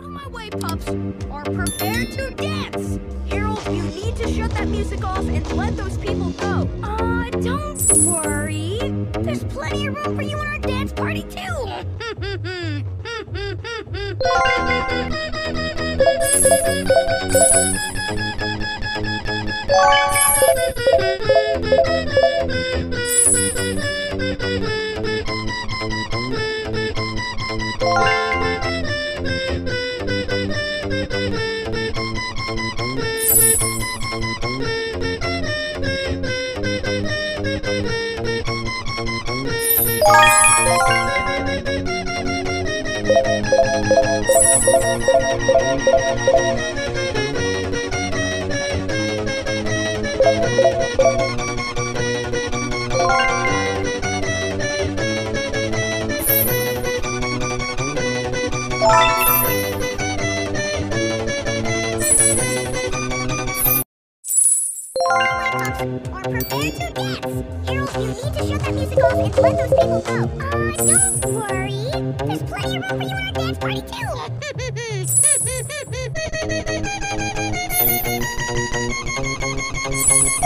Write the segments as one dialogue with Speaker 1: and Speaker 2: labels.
Speaker 1: Out of my way, pups, or prepare to dance! Harold, you need to shut that music off and let those people go. Uh, don't worry. There's plenty of room for you in our dance party, too.
Speaker 2: don't worry. There's plenty of room for you in our dance party,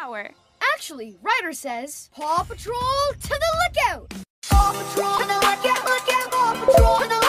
Speaker 3: the tower.
Speaker 1: Actually, Ryder says, Paw Patrol to the lookout! Paw Patrol to the lookout, lookout, Paw Patrol to the